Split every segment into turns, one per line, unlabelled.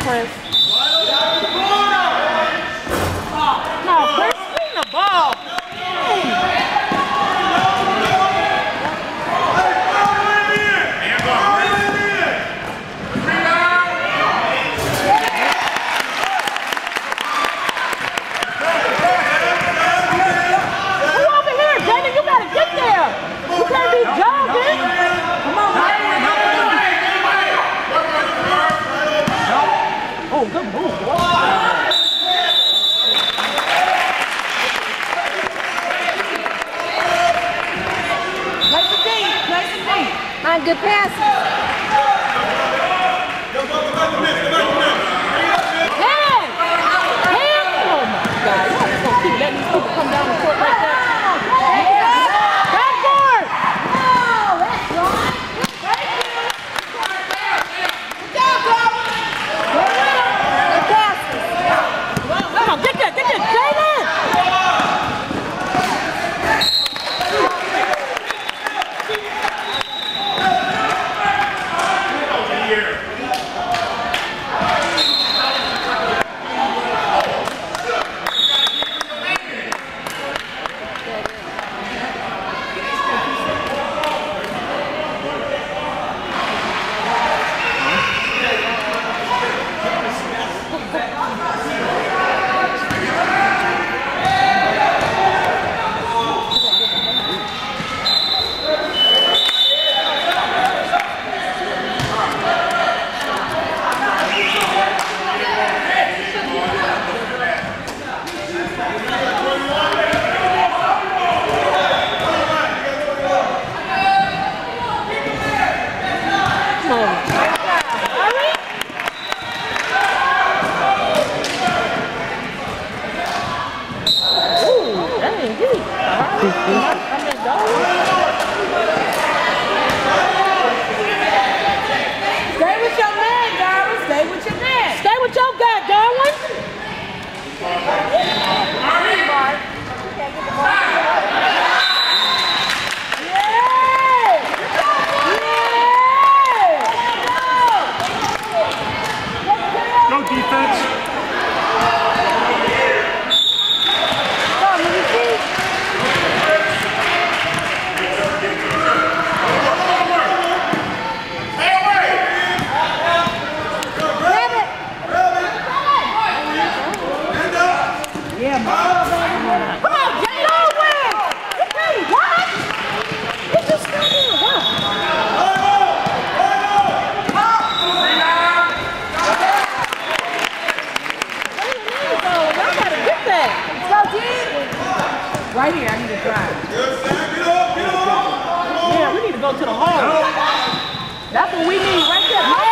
No, Chris, swing the ball.
go
to
the hole. That's what we need right there.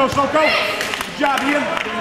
Construção Cão, Diabinho.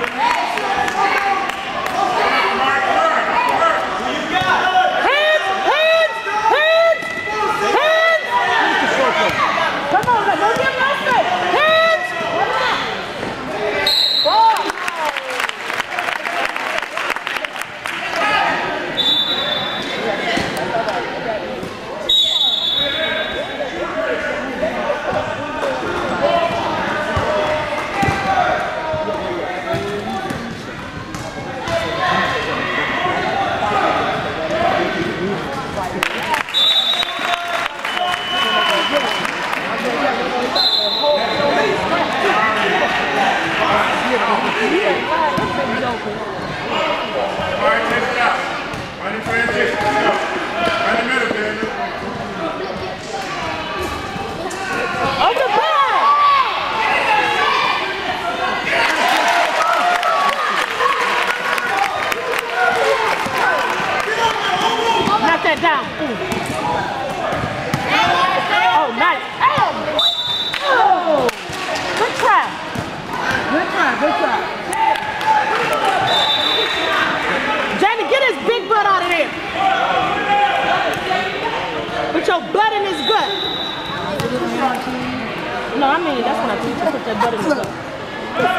That's
not
teacher. Such a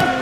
better